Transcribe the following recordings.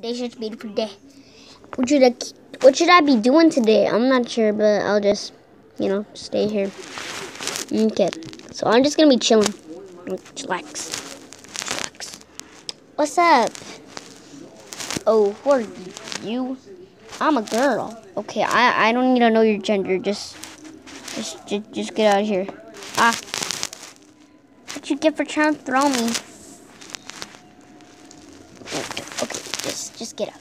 Day. What should I what should I be doing today? I'm not sure, but I'll just you know stay here. Okay, so I'm just gonna be chilling. Chillax. Chillax. What's up? Oh, who are you? I'm a girl. Okay, I I don't need to know your gender. Just just just, just get out of here. Ah. What you get for trying to throw me? Okay, just get up.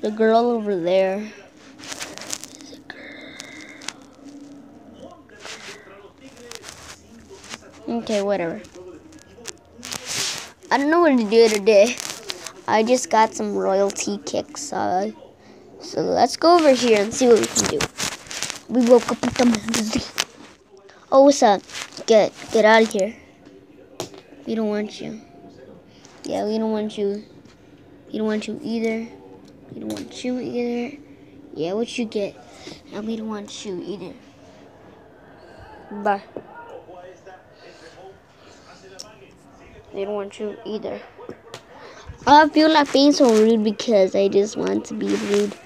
The girl over there. Okay, whatever. I don't know what to do today. I just got some royalty kicks. Uh, so let's go over here and see what we can do. We woke up with the Oh, what's up? Get get out of here. We don't want you. Yeah, we don't want you. We don't want you either. We don't want you either. Yeah, what you get? And we don't want you either. Bye. They don't want you either. I feel like being so rude because I just want to be rude.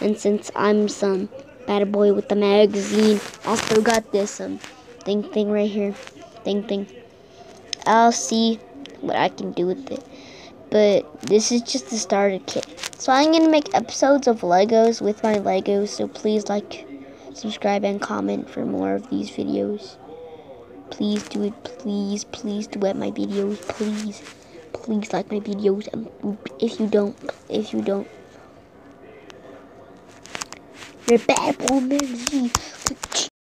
And since I'm some bad boy with the magazine, I still got this um thing thing right here. Thing thing. I'll see what I can do with it. But this is just the starter kit. So I'm going to make episodes of Legos with my Legos. So please like, subscribe, and comment for more of these videos. Please do it. Please, please do it my videos. Please, please like my videos. And if you don't, if you don't, you're bad woman.